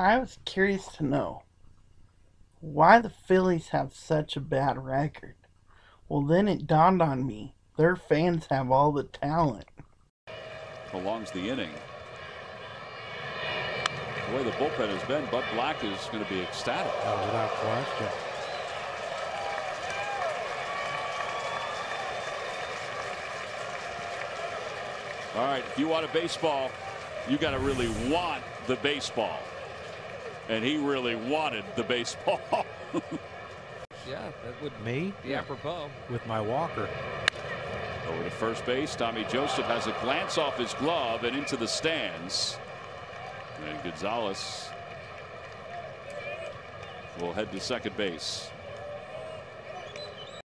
I was curious to know why the Phillies have such a bad record. Well, then it dawned on me their fans have all the talent. Prolongs the inning. The way the bullpen has been, Bud Black is going to be ecstatic. Oh, without question. All right, if you want a baseball, you got to really want the baseball. And he really wanted the baseball. yeah, that would Me? be apropos. With my walker. Over to first base, Tommy Joseph has a glance off his glove and into the stands. And Gonzalez will head to second base.